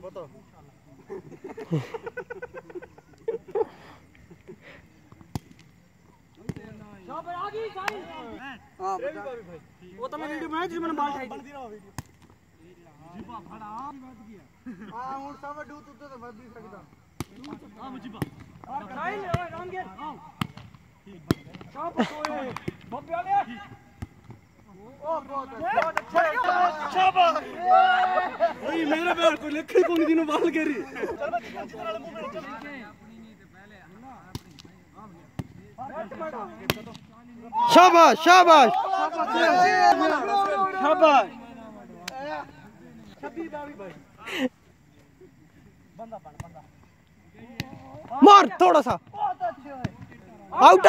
पता वो तो मैं वीडियो बनाई जिसमें बाल ठाई फड़ा हाँ हूँ सब डू तू तो बद नहीं सकता हाँ जीपा खाई ले ओए राम गेट हाँ शाप ओए बब्बे वाले ओ बहुत अच्छा शाबाश भाई मेरे पैर को लिखे कौन दिनों बाल करी चल मैं चिकन वाले मुँह में चल शाबाश। शाबाश। शाबाश छब्बीस बावी भाई बंदा पड़ बंदा मार थोड़ा सा। आउट